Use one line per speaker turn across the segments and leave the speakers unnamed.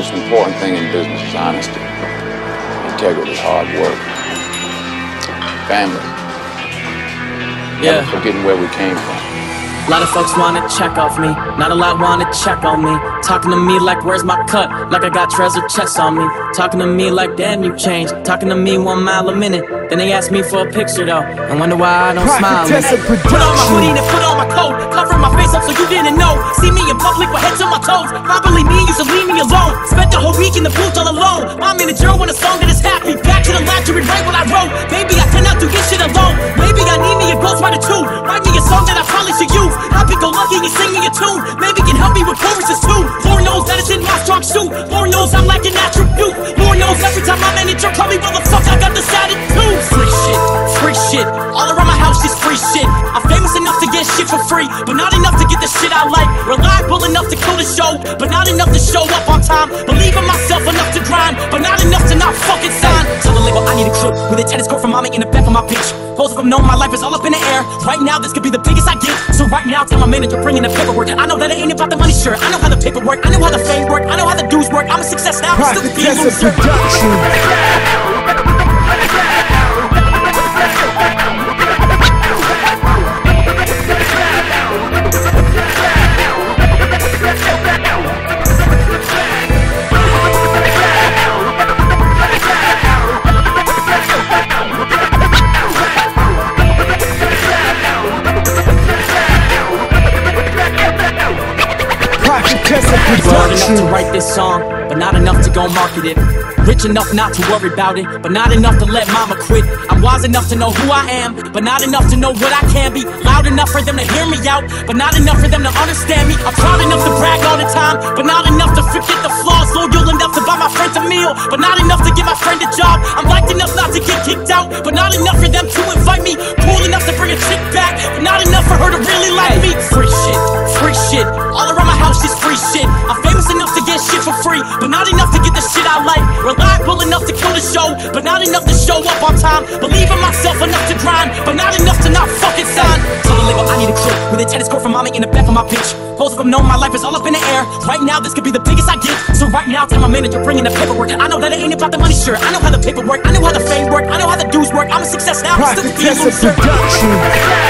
most important thing in business is honesty, integrity, hard work, family.
Yeah.
Never forgetting where we came from.
A lot of folks wanna check off me, not a lot wanna check on me. Talking to me like, where's my cut? Like I got treasure chests on me. Talking to me like, damn, you changed. Talking to me one mile a minute. Then they ask me for a picture though. I wonder why I don't smile. Put on my hoodie and put on my coat. My face up so you didn't know. See me in public with heads on my toes. Probably me, you should leave me alone. Spent the whole week in the booth all alone. Manager want a drill when a song that is happy. Back to the lab to rewrite what I wrote. Maybe I cannot do this shit alone. Maybe I need me a ghostwriter too. Write me a song that I probably should use. be go lucky and sing me a tune. Maybe can help me with choruses too. Lord knows that it's in my strong suit. Lord knows I'm an attribute. Lord knows every time manager call me, the to kill the show, but not enough to show up on time. Believe in myself enough to grind, but not enough to not fucking sign. Tell the label I need a crew with a tennis court for mommy in the back of my bitch. Both of them know my life is all up in the air. Right now, this could be the biggest I get. So right now, tell my manager bring in the paperwork. I know that it ain't about the money, sure. I know how the paper work. I know how the fame work. I know how the dues work. I'm a success now. I'm still the loser.
production.
Hard enough to write this song, but not enough to go market it. Rich enough not to worry about it, but not enough to let mama quit. I'm wise enough to know who I am, but not enough to know what I can be. Loud enough for them to hear me out, but not enough for them to understand me. I'm proud enough to brag all the time, but not enough to forget the flaws. Loyal enough to buy my friends a meal, but not enough to give my friend a job. I'm liked enough not to get kicked out, but not enough for them to to get the shit I like. Reliable enough to kill the show, but not enough to show up on time. Believe in myself enough to grind, but not enough to not fucking sign. Tell the label I need a crew with a tennis court for mommy in the back of my bitch. Both of them know my life is all up in the air. Right now, this could be the biggest I get. So right now, tell my manager bring in the paperwork. I know that it ain't about the money, sure. I know how the paper work. I know how the fame work. I know how the dues work. I'm a success now. I'm still the
Prophetess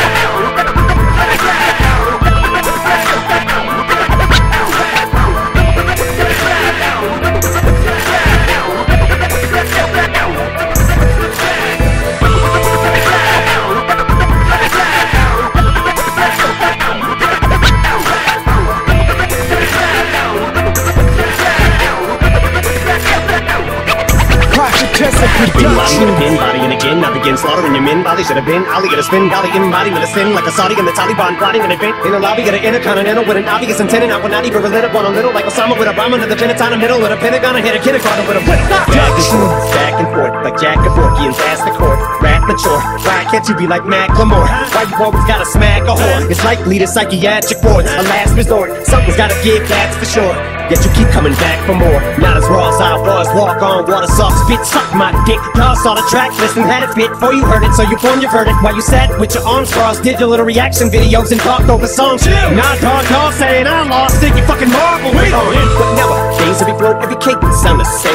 of
loser.
production. Prophetess of
Been lying with a pin, body and again. I begin slaughtering your men. Body should have been. Ollie gonna spin. Golly embodiment of sin like a Saudi and the Taliban plotting an event in a lobby. Got an intercontinental with an obvious intent. And I will not even relate upon a little like Osama with a bomb under the Pentagon middle with a Pentagon. I hit a kindergarten with a whip. Back and forth, back and forth like Jack Kevorkian. Pass the court, rap mature. Why can't you be like Macklemore? Why you always gotta smack a whore? It's likely the psychiatric wards, a last resort. Something's gotta give, that's for sure. Yet you keep coming back for more. Not as raw as I was. Walk on water, soft spit, suck my dick. Y'all saw the track, listen, had it fit before you heard it. So you formed your verdict while you sat with your arms crossed, did your little reaction videos and talked over songs. Nah, dog, y'all saying I lost it. You fucking marvel.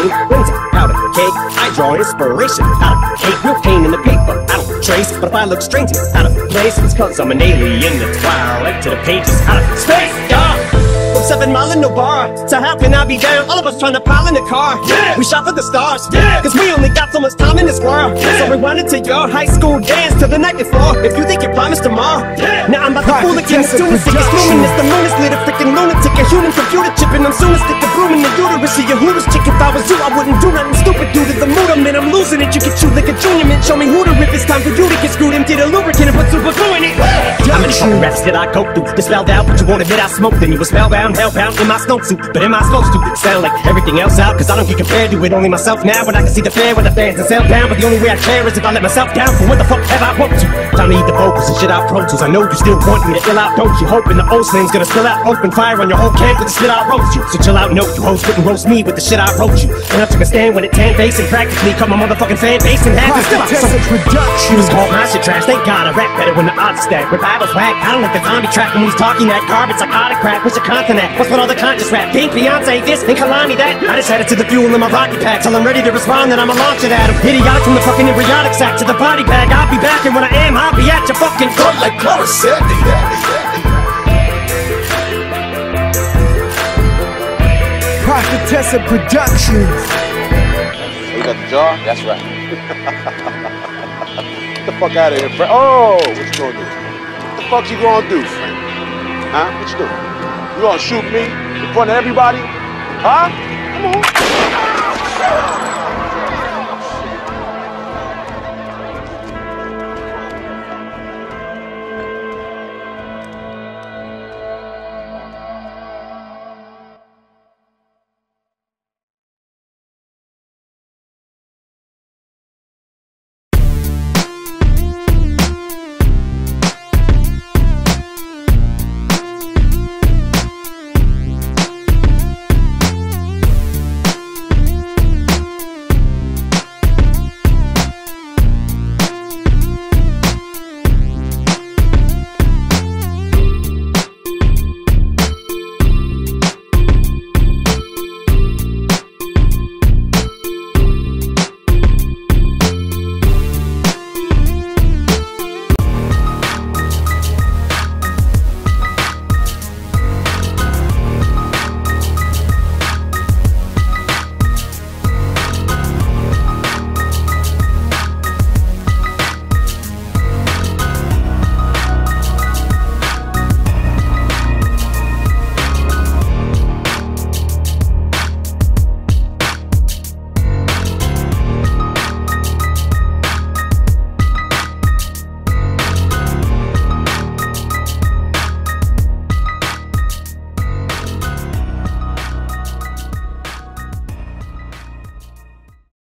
Same. When's it powder cake? I draw inspiration out of hate. Real pain in the paper. I don't trace, but if I look strange, it's out of place. It's cause I'm an alien. That's I to the pages out of space. Yeah. From seven mile in no bar. So how can I be down? All of us trying to pile in the car. Yeah. We shot for the stars. Yeah. Cause we only got so much time in this world. Yeah. So rewind it to your high school dance to the night before. If you think you promised tomorrow. Yeah. Now I'm about to fool again. As soon as it gets luminous, the moon is lit. A freaking lunatic, a human computer chip. And I'm soon If I was you, I wouldn't do nothing stupid due to the mood I'm in. I'm losing it. You can you like a junior mint. Show me who to rip. It's time for you to get screwed. Empty the lubricant and put super glue in it. How many fucking raps did I go through? You spelled out, but you won't admit I smoked. Then you were spellbound, hellbound in my snowsuit. But am I supposed to sound like everything else out? Cause I don't get compared to it. Only myself now. When I can see the fair with the fans and sell down. But the only way I care is if I let myself down. For what the fuck have I want to? Time to eat the vocals and shit out Pro Tools. I know you still want me to ill out, don't you? Hoping the old sling's gonna spill out. Open fire on your whole camp with the shit I wrote you. So chill out, no, you hoes couldn't roast me with the shit I wrote you. And I took a stand when it tan face and practically cut my motherfucking fan base in half. And still I'm
Prophetess
so
of production.
She was called my shit trash. Thank God I rap better when the odds stack. Bible's whack. I don't like the zombie trap when he's talking that garbage psychotic crap. What's your continent? What's with all the conscious rap? Pink Beyonce this and Kehlani that. I just added to the fuel in my rocket pack till I'm ready to respond. Then I'ma launch it at him. Idiotic from the fucking embryonic sack to the body bag. I'll be back and when I am, I'll be at your fucking
Cut like Clara said.
Profetesa Productions.
You got the jar? That's right. Get the fuck out of here, Frank. Oh, what you gonna do? What the fuck you gonna do, Frank? Huh? What you doing? You gonna shoot me in front of everybody? Huh? Come on.